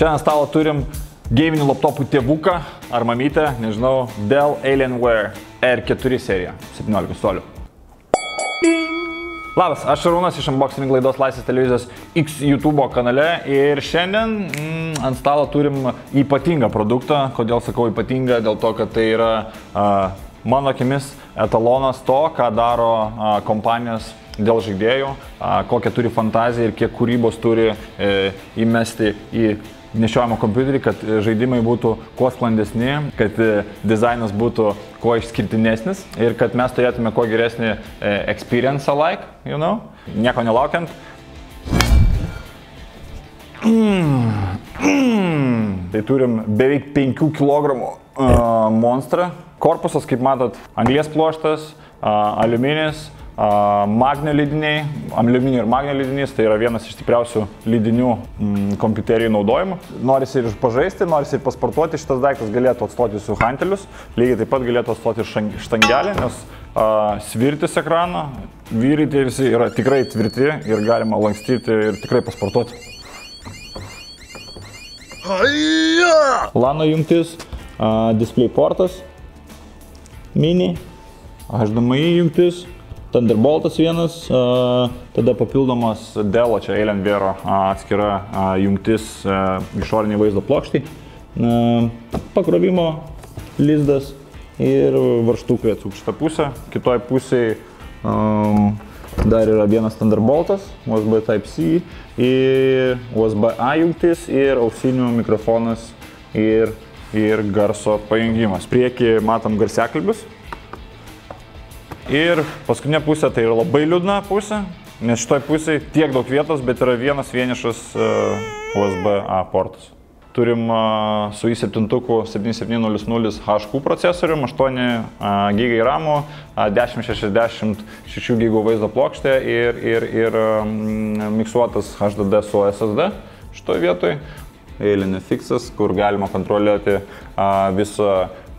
Šiandien stalo turim gaminių laptopų tėvuką ar mamytę, nežinau, Dell Alienware R4 serija, 17 solių. Labas, aš Šarūnas iš unboxing laidos Laisvės televizijos X YouTube kanale ir šiandien mm, ant stalo turim ypatingą produktą. Kodėl sakau ypatingą? Dėl to, kad tai yra a, mano akimis etalonas to, ką daro a, kompanijos dėl žaidėjų, a, kokią turi fantaziją ir kiek kūrybos turi e, įmesti į nešiojamą kompiuterį, kad žaidimai būtų kuo sklandesni, kad e, dizainas būtų kuo išskirtinesnis ir kad mes turėtume kuo geresnį e, experience alike, you know, nieko nelaukiant. Mm, mm. Tai turim beveik 5 kg uh, monstrą. Korpusas, kaip matot, anglies pluoštas, uh, aliuminis, Magnio lydiniai, aliuminio ir magnio lydinys, tai yra vienas iš stipriausių lydinių mm, kompiuterijų naudojimų. Norisi ir pažaisti, norisi ir pasportuoti, šitas daiktas galėtų atstoti su hantelius, lygiai taip pat galėtų atstoti ir štangelį, nes a, svirtis ekraną, vyrai tie visi yra tikrai tvirti ir galima lankstyti ir tikrai pasportuoti. Lano jungtis, a, display portas, mini, HDMI jungtis, Thunderboltas vienas, tada papildomas Dell, čia Alienware atskira jungtis išoriniai vaizdo plokštai, pakrovimo lizdas ir varštukai atsuk šitą pusę. Kitoj pusėje um, dar yra vienas Thunderboltas, USB Type-C, USB-A jungtis ir ausinių mikrofonas ir, ir garso pajungimas. Prieki matom garsiakalbius, Ir paskutinė pusė tai yra labai liūdna pusė, nes šitoj pusėje tiek daug vietos, bet yra vienas vienišas uh, USB-A portas. Turim uh, su i7 7700 HQ procesorium, 8 uh, GB RAM, uh, 1060 6 GB vaizdo plokštė ir, ir, ir um, miksuotas HDD su SSD šitoje vietoje. Eilinė fixas, kur galima kontroliuoti visą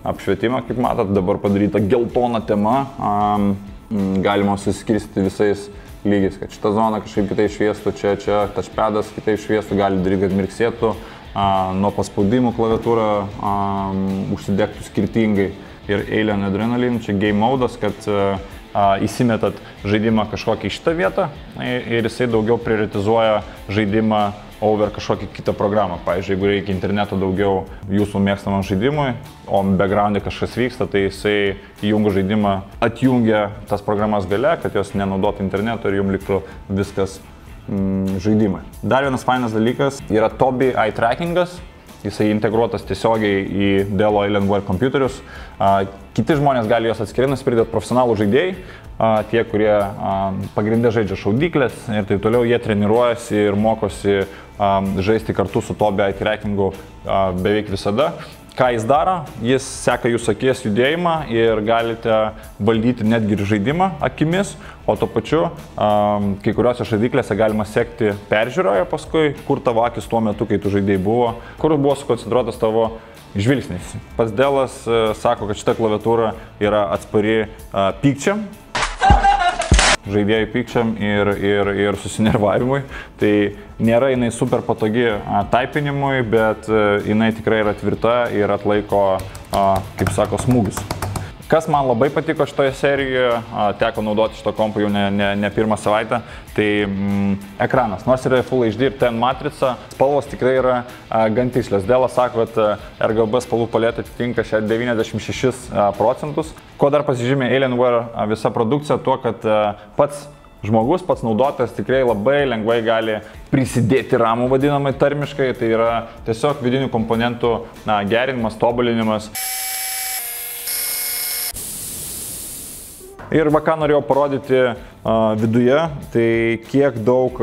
apšvietimą, kaip matot, dabar padaryta geltona tema, um, galima suskirsti visais lygiais, kad šitą zoną kažkaip kitai šviestų, čia, čia tašpedas kitai šviestų, gali daryti, kad mirksėtų, uh, nuo paspaudimų klaviatūra um, užsidegtų skirtingai ir Alien Adrenaline, čia game modas, kad uh, įsimetat žaidimą kažkokį šitą vietą ir jisai daugiau prioritizuoja žaidimą over kažkokią kitą programą. Pavyzdžiui, jeigu reikia interneto daugiau jūsų mėgstamam žaidimui, o background'e kažkas vyksta, tai jisai įjungia žaidimą, atjungia tas programas gale, kad jos nenaudotų interneto ir jums liktų viskas mm, žaidimai. Dar vienas fainas dalykas yra Tobi eye trackingas. Jisai integruotas tiesiogiai į Dell Alienware kompiuterius. Kiti žmonės gali juos atskirai nusipirkti, profesionalų žaidėjai, tie, kurie pagrindę žaidžia šaudyklės ir taip toliau, jie treniruojasi ir mokosi žaisti kartu su to bei trackingu beveik visada. Ką jis daro? Jis seka jūsų akies judėjimą ir galite valdyti netgi ir žaidimą akimis, o to pačiu um, kai kuriuose žaidiklėse galima sekti peržiūroje paskui, kur tavo akis tuo metu, kai tu žaidėjai buvo, kur buvo sukoncentruotas tavo žvilgsnis. Pats Delas uh, sako, kad šita klaviatūra yra atspari pykčiam, žaidėjų pykčiam ir, ir, ir susinervavimui. Tai nėra jinai super patogi taipinimui, bet jinai tikrai yra tvirta ir atlaiko, kaip sako, smūgius. Kas man labai patiko šitoje serijoje, teko naudoti šito kompo jau ne, ne, ne pirmą savaitę, tai mm, ekranas. Nors yra Full HD ir ten matrica, spalvos tikrai yra a, gan tikslios. Dėlas sako, kad RGB spalvų paletė atitinka 96 procentus. Ko dar pasižymė Alienware visa produkcija, tuo, kad a, pats žmogus, pats naudotojas tikrai labai lengvai gali prisidėti ramų vadinamai termiškai, tai yra tiesiog vidinių komponentų na, gerinimas, tobulinimas. Ir va ką norėjau parodyti viduje, tai kiek daug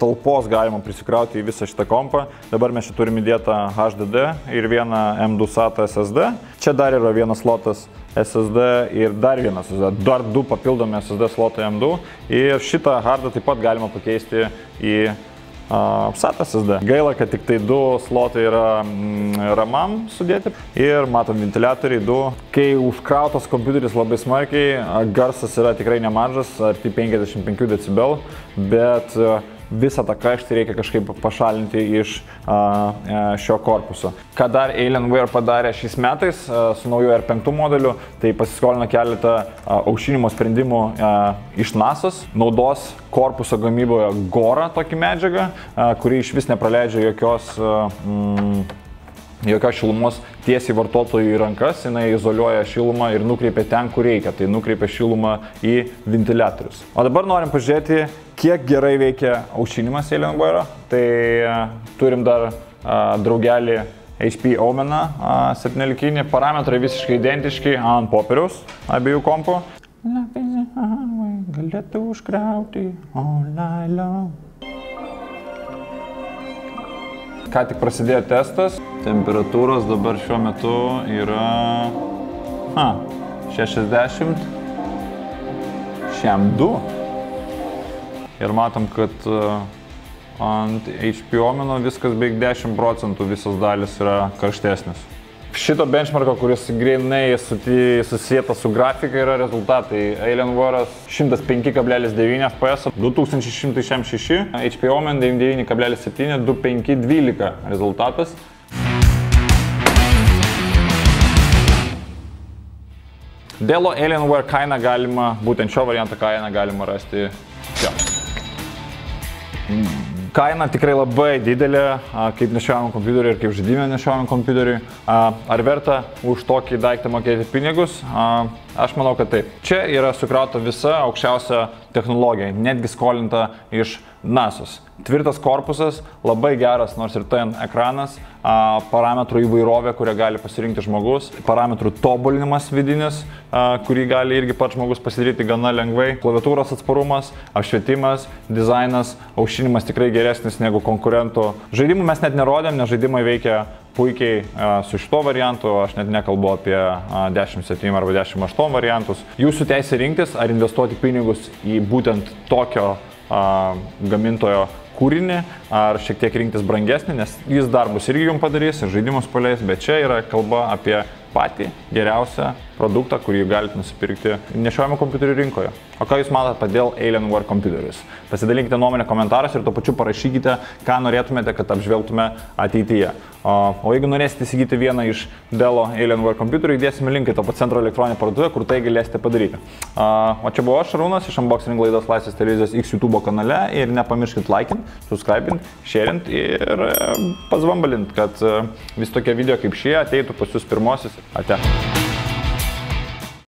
talpos galima prisikrauti į visą šitą kompą. Dabar mes čia turime įdėtą HDD ir vieną M2 SATA SSD. Čia dar yra vienas slotas SSD ir dar vienas SSD, dar du papildomi SSD slotai M2. Ir šitą hardą taip pat galima pakeisti į SATA SSD. Gaila, kad tik tai du slotai yra mm, ramam sudėti ir matom ventiliatoriai du. Kai užkrautas kompiuteris labai smarkiai, garsas yra tikrai nemažas, arti 55 dB, bet visą tą karštį reikia kažkaip pašalinti iš a, šio korpuso. Ką dar Alienware padarė šiais metais a, su nauju R5 modeliu, tai pasiskolino keletą a, aušinimo sprendimų a, iš NASOS, naudos korpuso gamyboje gorą tokį medžiagą, a, kuri iš vis nepraleidžia jokios a, mm, jokios šilumos tiesiai vartotojui į rankas, jinai izoliuoja šilumą ir nukreipia ten, kur reikia, tai nukreipia šilumą į ventiliatorius. O dabar norim pažiūrėti, kiek gerai veikia aušinimas Alienware. Tai a, turim dar a, draugelį HP Omeną 17, parametrai visiškai identiški ant popieriaus abiejų kompų. Galėtų užkrauti all long. Ką tik prasidėjo testas, temperatūros dabar šiuo metu yra ha, 60, šiam 2. Ir matom, kad uh, ant HP Omino viskas beveik 10 procentų visos dalis yra karštesnis. Šito benchmarko, kuris grinai susijęta su grafika, yra rezultatai. Alienware 105,9 FPS, 2166, HP Omen 99,7, 2512 rezultatas. Dėl Alienware kainą galima, būtent šio varianto kainą galima rasti čia. Kaina tikrai labai didelė, kaip nešiojam kompiuteriui ir kaip žaidimė nešiojam kompiuteriui. Ar verta už tokį daiktą mokėti pinigus? Aš manau, kad taip. Čia yra sukrauta visa aukščiausia technologija, netgi skolinta iš NASOS. Tvirtas korpusas, labai geras, nors ir ten ekranas, parametrų įvairovė, kurią gali pasirinkti žmogus, parametrų tobulinimas vidinis, kurį gali irgi pats žmogus pasidaryti gana lengvai, klaviatūros atsparumas, apšvietimas, dizainas, aušinimas tikrai geresnis negu konkurentų. Žaidimų mes net nerodėm, nes žaidimai veikia puikiai su šito variantu, aš net nekalbu apie 10.7 arba 10.8 variantus. Jūsų teisė rinktis, ar investuoti pinigus į būtent tokio gamintojo kūrinį, ar šiek tiek rinktis brangesnį, nes jis darbus irgi jums padarys ir žaidimus paleis, bet čia yra kalba apie patį geriausią produktą, kurį galite nusipirkti nešiojimo kompiuterių rinkoje. O ką Jūs matote dėl Alienware kompiuterius? Pasidalinkite nuomonę komentaruose ir tuo pačiu parašykite, ką norėtumėte, kad apžvelgtume ateityje. O, o jeigu norėsite įsigyti vieną iš Dell Alienware kompiuterių, įdėsime linką į to pat centro elektroninę parduotuvę, kur tai galėsite padaryti. O čia buvo aš, Šarūnas, iš unboxing laidos Laisvės televizijos X YouTube kanale ir nepamirškit laikint, subscribint, sharint ir e, pazvambalint, kad e, vis tokie video kaip šie ateitų pas jūs pirmosius. Ate.